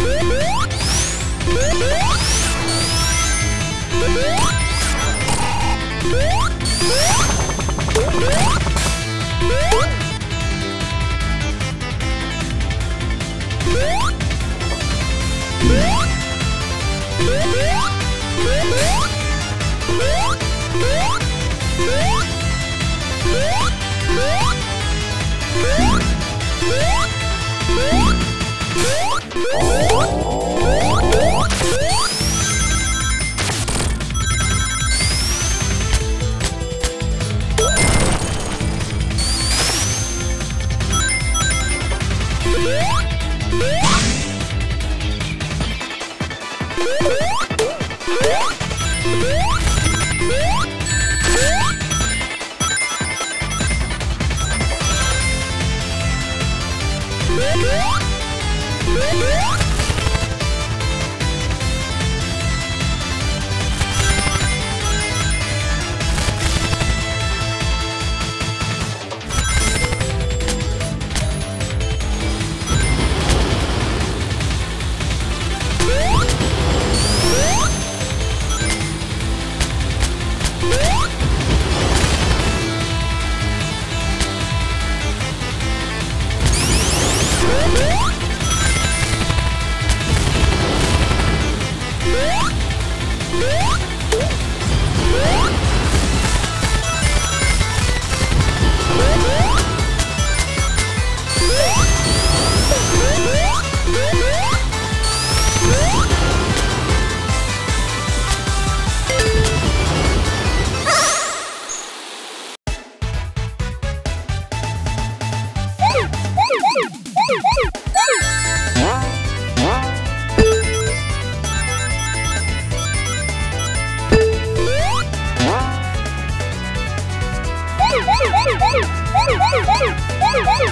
Woo! Woo!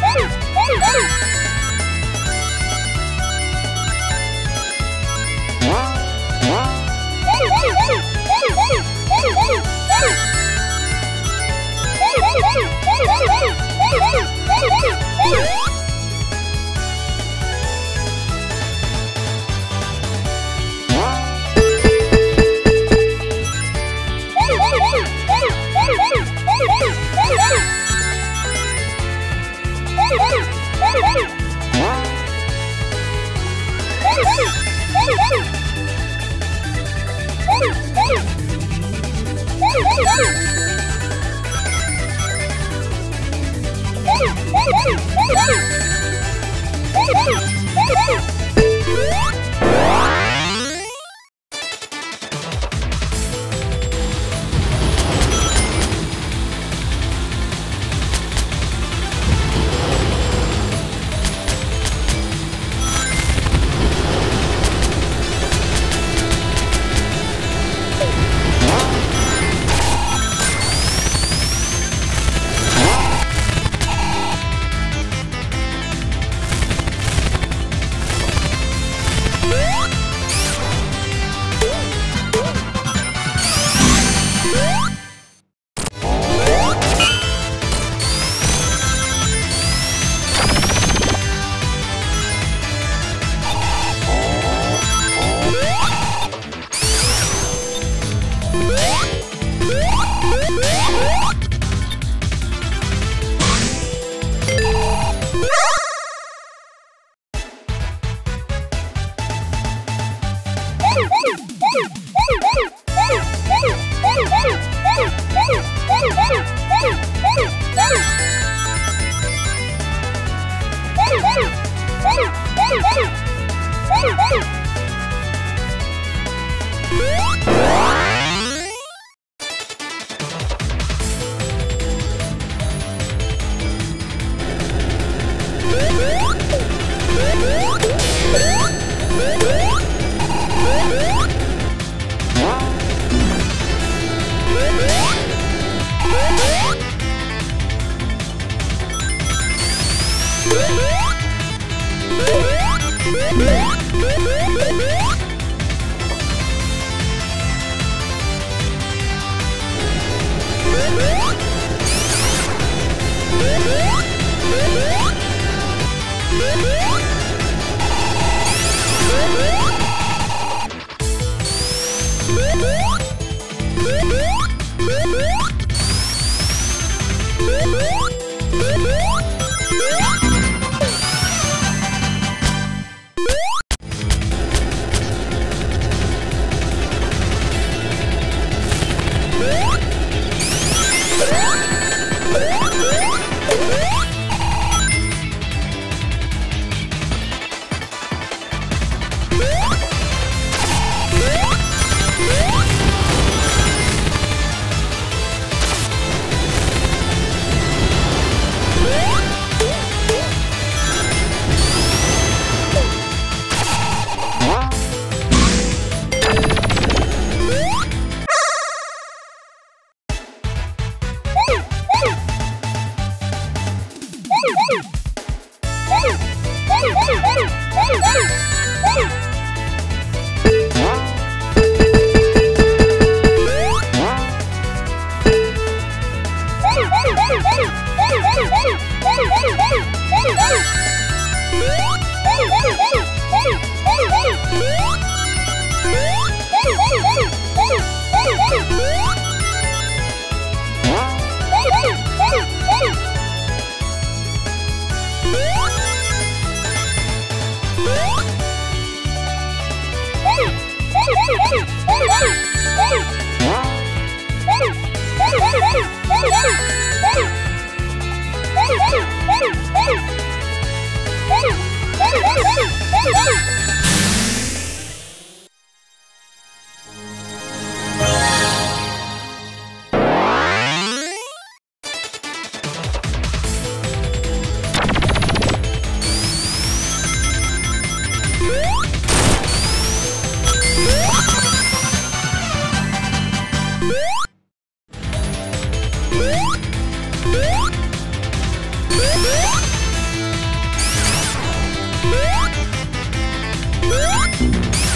Woo! Woo!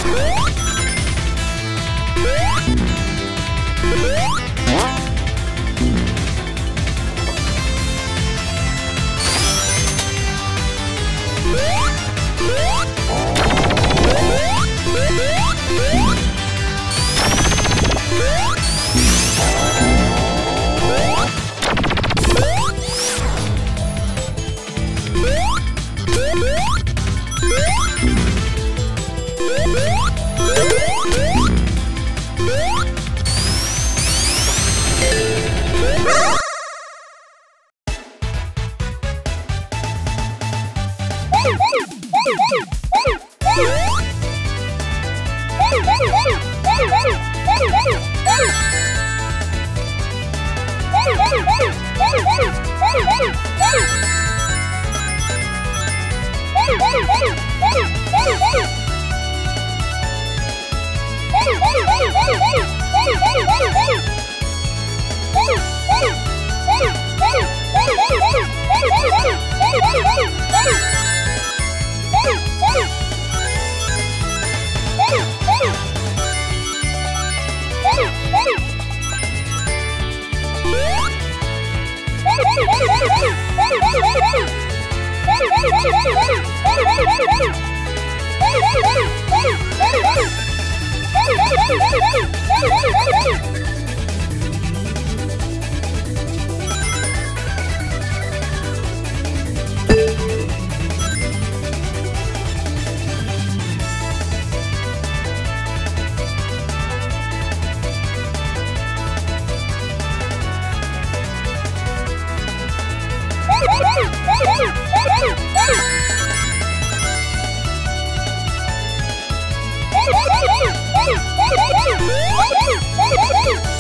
Woo! Woo! Woo! 何?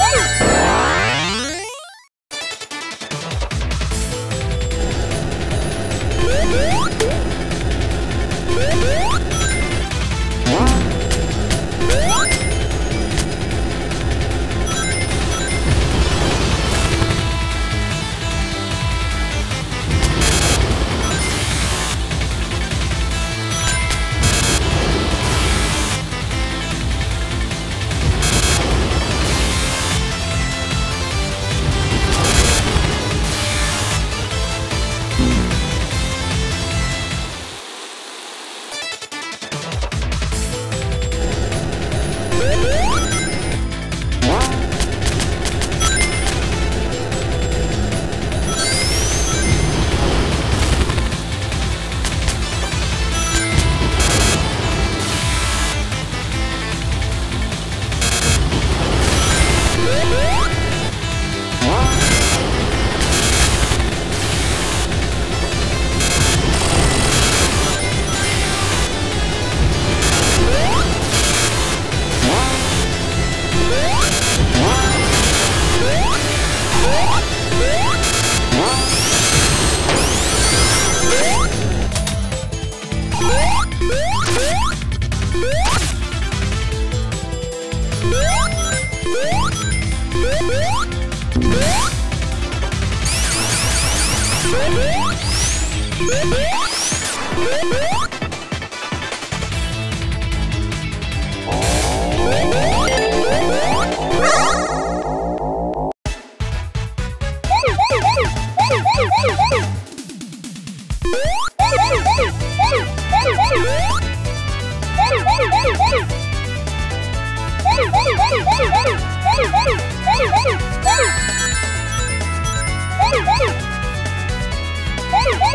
Oh! Woo!